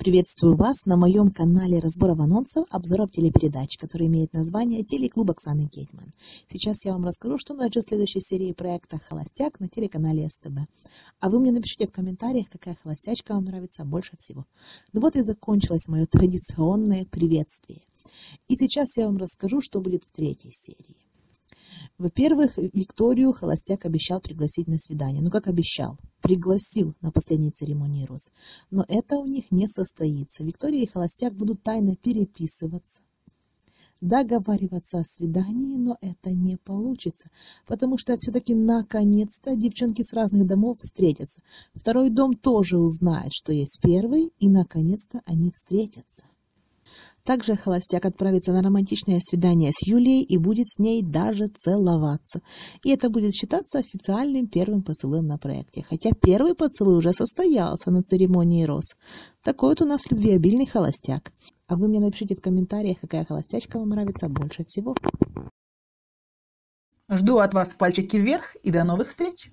Приветствую вас на моем канале разборов анонсов, обзоров телепередач, который имеет название «Телеклуб Оксаны Кетман». Сейчас я вам расскажу, что нас ждет в следующей серии проекта «Холостяк» на телеканале СТБ. А вы мне напишите в комментариях, какая холостячка вам нравится больше всего. Ну вот и закончилось мое традиционное приветствие. И сейчас я вам расскажу, что будет в третьей серии. Во-первых, Викторию Холостяк обещал пригласить на свидание. Ну, как обещал? Пригласил на последней церемонии роз. Но это у них не состоится. Виктория и Холостяк будут тайно переписываться, договариваться о свидании, но это не получится, потому что все-таки наконец-то девчонки с разных домов встретятся. Второй дом тоже узнает, что есть первый, и наконец-то они встретятся. Также холостяк отправится на романтичное свидание с Юлией и будет с ней даже целоваться. И это будет считаться официальным первым поцелуем на проекте. Хотя первый поцелуй уже состоялся на церемонии роз. Такой вот у нас любвеобильный холостяк. А вы мне напишите в комментариях, какая холостячка вам нравится больше всего. Жду от вас пальчики вверх и до новых встреч!